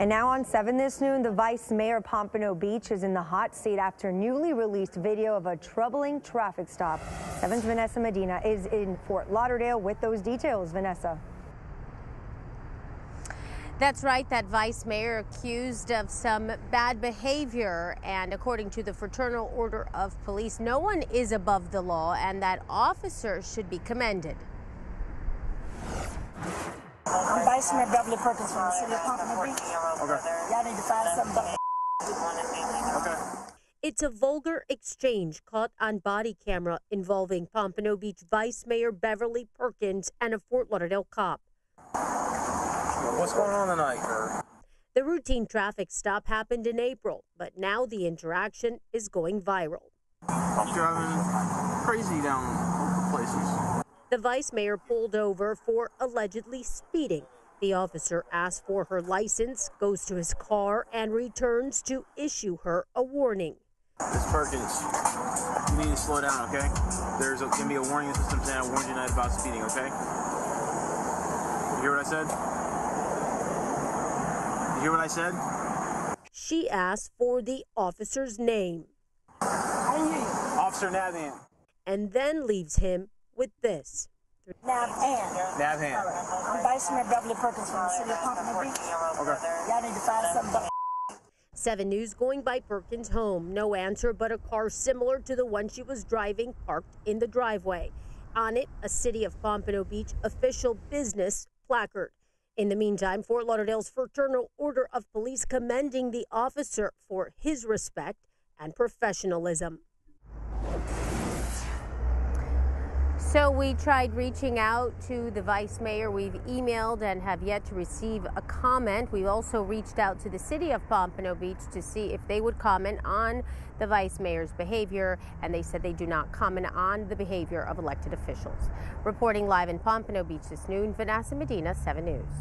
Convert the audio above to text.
And now on 7 this noon, the vice mayor Pompano Beach is in the hot seat after newly released video of a troubling traffic stop. 7's Vanessa Medina is in Fort Lauderdale with those details. Vanessa. That's right. That vice mayor accused of some bad behavior. And according to the Fraternal Order of Police, no one is above the law and that officers should be commended. I'm Vice Beverly Perkins from the city of Pompano Beach. Okay. Y'all need to find something. Okay. It's a vulgar exchange caught on body camera involving Pompano Beach Vice Mayor Beverly Perkins and a Fort Lauderdale cop. What's going on tonight? The routine traffic stop happened in April, but now the interaction is going viral. I'm driving crazy down places. The vice mayor pulled over for allegedly speeding. The officer asks for her license, goes to his car, and returns to issue her a warning. Miss Perkins, you need to slow down, okay? There's a, gonna be a warning system saying I warned you tonight about speeding, okay? You hear what I said? You hear what I said? She asks for the officer's name I didn't hear you. Officer Navan. and then leaves him with this. Now, Ann. Navhan. I'm Vice Mayor Beverly Perkins from the city of Pompano Beach. Okay. Y'all need to find something. 7 News going by Perkins' home. No answer, but a car similar to the one she was driving parked in the driveway. On it, a City of Pompano Beach official business placard. In the meantime, Fort Lauderdale's Fraternal Order of Police commending the officer for his respect and professionalism. So we tried reaching out to the vice mayor. We've emailed and have yet to receive a comment. We've also reached out to the city of Pompano Beach to see if they would comment on the vice mayor's behavior, and they said they do not comment on the behavior of elected officials. Reporting live in Pompano Beach this noon, Vanessa Medina, 7 News.